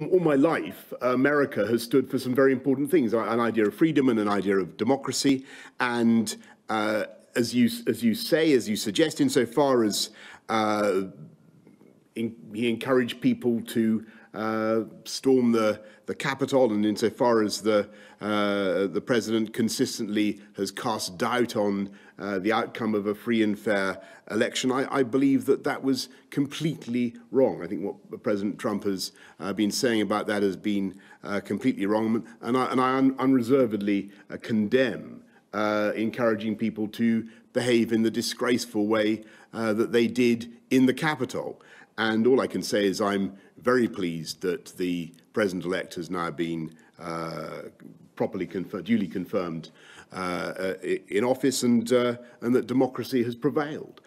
all my life, America has stood for some very important things, an idea of freedom and an idea of democracy. And uh, as, you, as you say, as you suggest, insofar as uh, in, he encouraged people to uh, storm the, the Capitol, and insofar as the, uh, the president consistently has cast doubt on uh, the outcome of a free and fair election, I, I believe that that was completely wrong. I think what President Trump has uh, been saying about that has been uh, completely wrong, and I, and I un unreservedly uh, condemn uh, encouraging people to behave in the disgraceful way uh, that they did in the Capitol. And all I can say is I'm very pleased that the president-elect has now been uh, properly confirmed, duly confirmed uh, uh in office and, uh, and that democracy has prevailed.